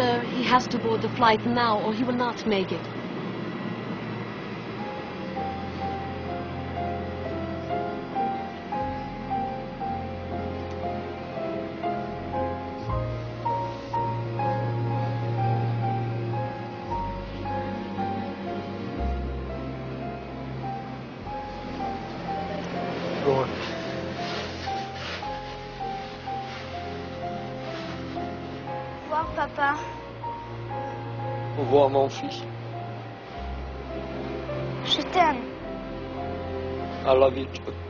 He has to board the flight now or he will not make it. Revoir, papa. Au revoir, mon fils. Je t'aime. I love you too.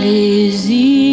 Plaisir